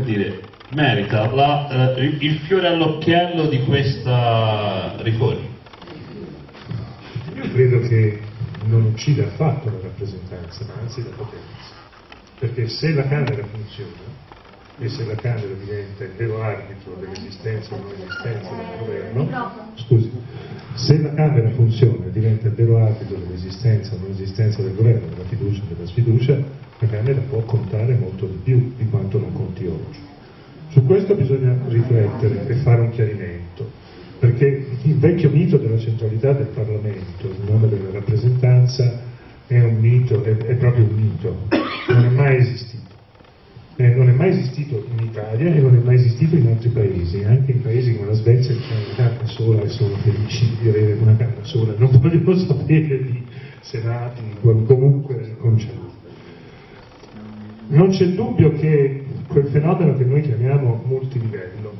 dire, merita la, eh, il fiore all'occhiello di questa riforma? Io credo che non uccide affatto la rappresentanza, ma anzi la potenza. Perché se la Camera funziona, e se la Camera diventa il vero arbitro dell'esistenza o non esistenza del governo, scusi, se la Camera funziona e diventa il vero arbitro dell'esistenza o non esistenza del governo, della fiducia o della sfiducia, la Camera può contare molto di più di quanto non conti oggi. Su questo bisogna riflettere e fare un chiarimento, perché il vecchio mito della centralità del Parlamento, il nome della rappresentanza, è un mito, è, è proprio un mito, non è mai esistito. Eh, non è mai esistito in Italia e non è mai esistito in altri paesi, anche in paesi come la Svezia che hanno una carta sola e sono felici di avere una carta sola, non vogliono sapere di senati, comunque concetto. Non c'è dubbio che quel fenomeno che noi chiamiamo multilivello,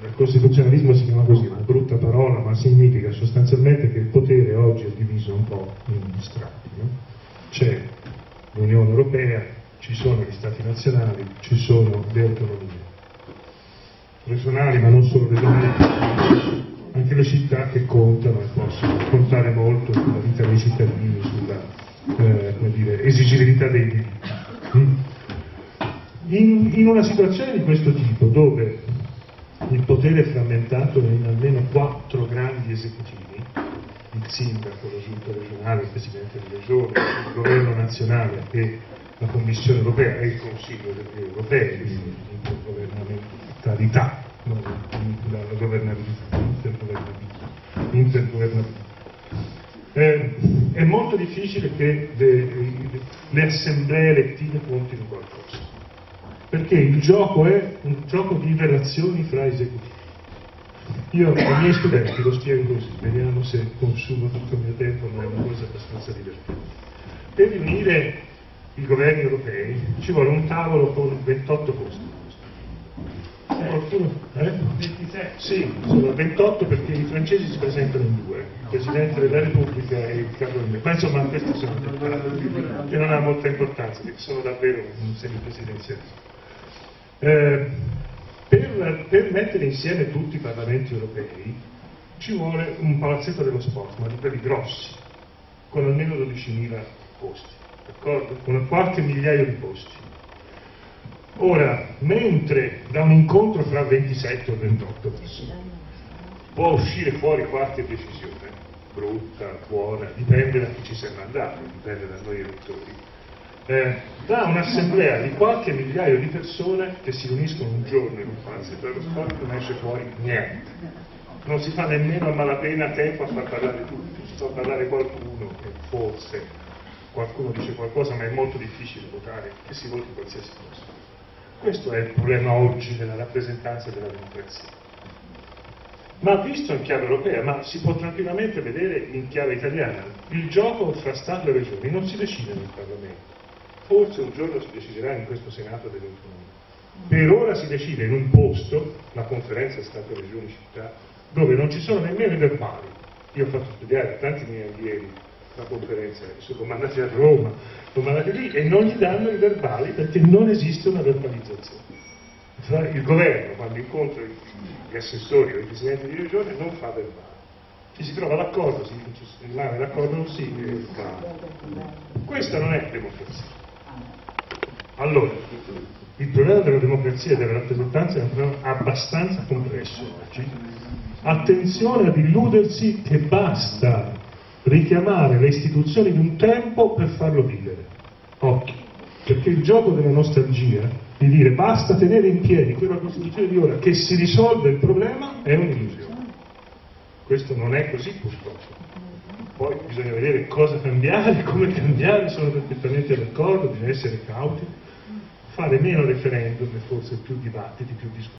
nel costituzionalismo si chiama così, una brutta parola, ma significa sostanzialmente che il potere oggi è diviso un po' in strati. No? C'è l'Unione Europea, ci sono gli Stati nazionali, ci sono le autonomie regionali, ma non solo autonomie, anche le città che contano e possono contare molto sulla vita dei cittadini, sulla eh, dire, esigibilità dei diritti. In, in, una situazione di questo tipo, dove il potere è frammentato in almeno quattro grandi esecutivi, il sindaco, la giunta regionale, il presidente di regione, il governo nazionale e la Commissione europea e il Consiglio europeo, quindi l'intergovernabilità, non la governabilità, l'intergovernabilità. intergovernabilità. Eh, è molto difficile che le, le assemblee elettive contino qualcosa, perché il gioco è un gioco di relazioni fra esecutivi. Io ai miei studenti lo spiego così, vediamo se consumo tutto il mio tempo, ma è una cosa abbastanza divertente. Per riunire i governi europei ci vuole un tavolo con 28 posti. Qualcuno? Eh? 27. Sì, sono 28 perché i francesi si presentano in due, il Presidente della Repubblica e il Capo del Ma insomma questi sono che non ha molta importanza, perché sono davvero un semipresidenzialismo. Eh, per, per, mettere insieme tutti i parlamenti europei ci vuole un palazzetto dello sport, ma di quelli grossi, con almeno 12.000 posti? Con qualche migliaio di posti. Ora, mentre da un incontro fra 27 o 28 persone può uscire fuori qualche decisione, brutta, buona, dipende da chi ci sembra andare, dipende da noi elettori, eh, da un'assemblea di qualche migliaio di persone che si riuniscono un giorno in un palazzetto dello sport non esce fuori niente. Non si fa nemmeno a malapena tempo a far parlare tutti, si fa parlare qualcuno che forse qualcuno dice qualcosa ma è molto difficile votare che si voti qualsiasi cosa. Questo è il problema oggi della rappresentanza della democrazia. Ma visto in chiave europea, ma si può tranquillamente vedere in chiave italiana, il gioco fra Stato e Regioni non si decide nel Parlamento. Forse un giorno si deciderà in questo Senato delle autonomie. Per ora si decide in un posto, la conferenza Stato, Regioni, Città, dove non ci sono nemmeno i verbali. Io ho fatto studiare tanti miei allievi la conferenza, sono mandati a Roma, sono mandati lì e non gli danno i verbali perché non esiste una verbalizzazione. Il governo, quando incontra gli assessori o i presidenti di regione, non fa verbali. Ci si trova d'accordo, si rimane d'accordo così e Questa non è democrazia. Allora, il problema della democrazia e della rappresentanza è un problema abbastanza complesso oggi. Attenzione ad illudersi che basta richiamare le istituzioni di un tempo per farlo vivere. Occhio, perché il gioco della nostalgia, di dire basta tenere in piedi quella Costituzione di ora che si risolve il problema, è un'illusione. Questo non è così purtroppo. Poi bisogna vedere cosa cambiare, come cambiare, sono perfettamente d'accordo, bisogna essere cauti, fare meno referendum e forse più dibattiti, più discussioni.